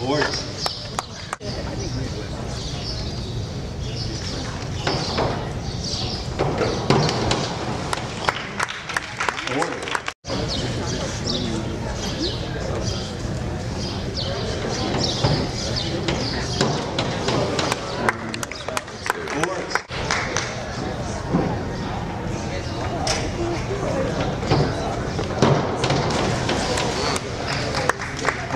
Board.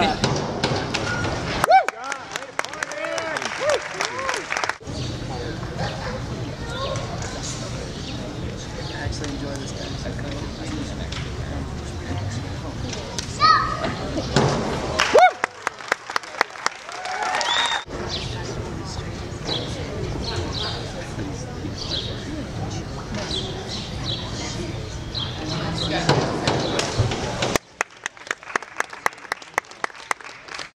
Yeah.